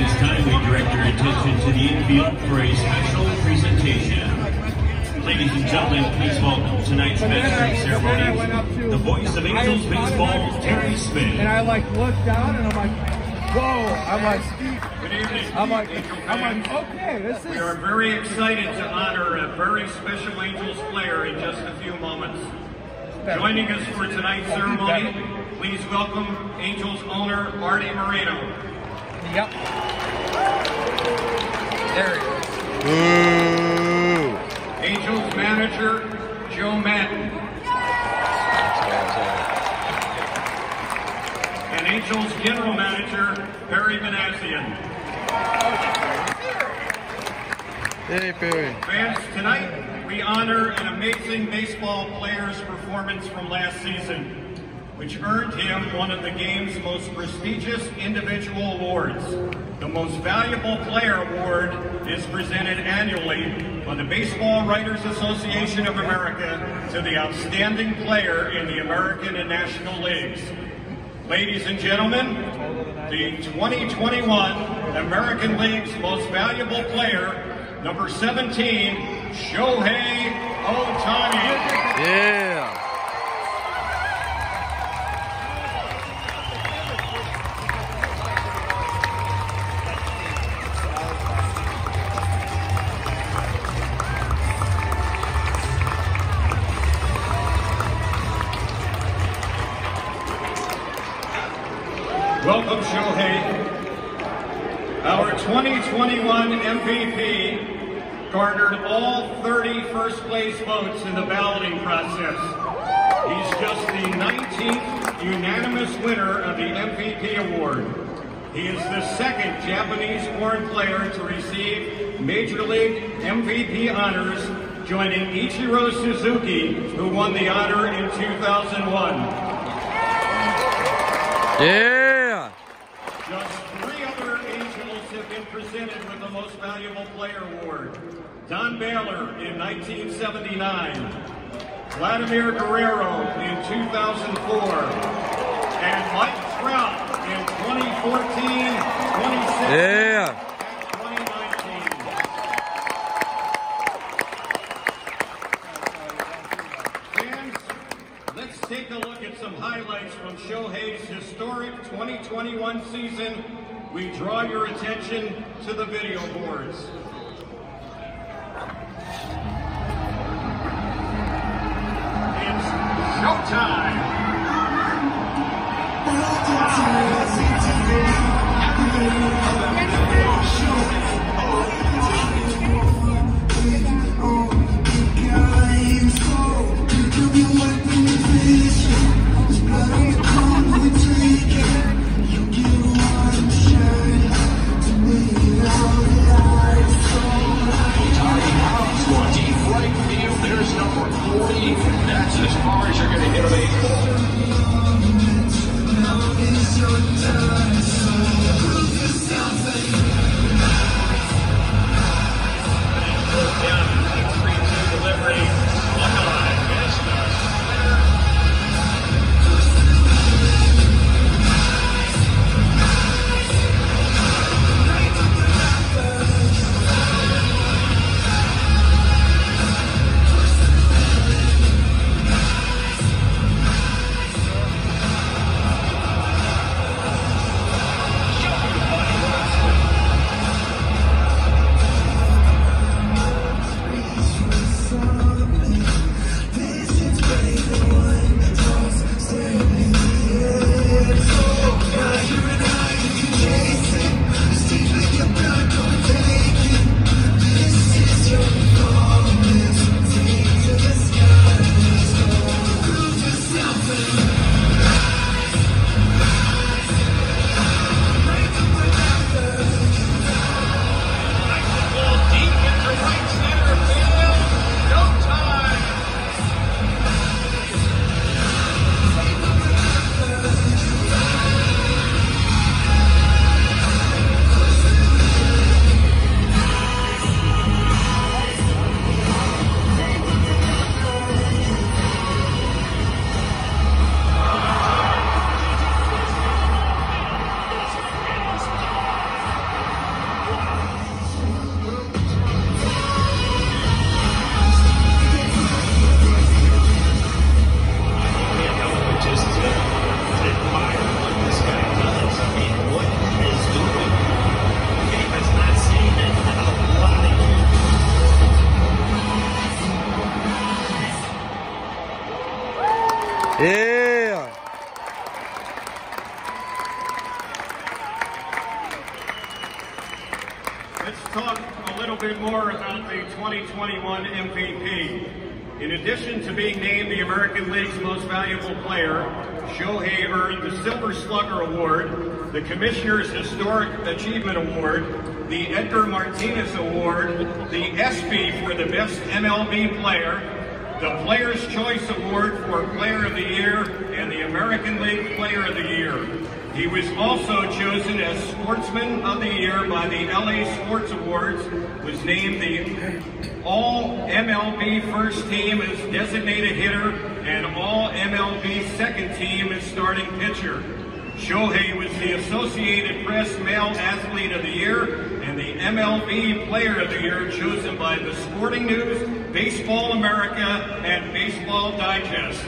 this time, we direct your attention to the infield for a special presentation. Ladies and gentlemen, please welcome tonight's mastering ceremony, the voice of Angels baseball, Terry Smith. And I like look down and I'm like, whoa! I'm like, Good evening. I'm like, Angel I'm like, okay, this is. We are very excited to honor a very special Angels player in just a few moments. Joining us for tonight's ceremony, please welcome Angels owner Arte Moreno. Yep. There he is. Angels manager Joe Maddon. And Angels general manager Perry Minasian. Hey, Perry. Fans, tonight we honor an amazing baseball player's performance from last season, which earned him one of the game's most prestigious individual awards. The Most Valuable Player Award is presented annually by the Baseball Writers Association of America to the outstanding player in the American and National Leagues. Ladies and gentlemen, the 2021 American League's Most Valuable Player, number 17, Shohei Welcome, Shohei. Our 2021 MVP garnered all 30 first place votes in the balloting process. He's just the 19th unanimous winner of the MVP award. He is the second Japanese-born player to receive Major League MVP honors, joining Ichiro Suzuki, who won the honor in 2001. Yeah. Presented with the Most Valuable Player Award. Don Baylor in 1979, Vladimir Guerrero in 2004, and Mike Trout in 2014, 2016, Yeah. and 2019. Fans, let's take a look at some highlights from Shohei's historic 2021 season. We draw your attention to the video boards. It's showtime. Bit more about the 2021 MVP. In addition to being named the American League's most valuable player, Shohei earned the Silver Slugger Award, the Commissioner's Historic Achievement Award, the Edgar Martinez Award, the ESPY for the Best MLB Player, the Player's Choice Award for Player of the Year, and the American League Player of the Year. He was also chosen as Sportsman of the Year by the LA Sports Awards, was named the All MLB First Team as designated hitter, and All MLB Second Team as starting pitcher. Shohei was the Associated Press Male Athlete of the Year and the MLB Player of the Year chosen by the Sporting News, Baseball America, and Baseball Digest.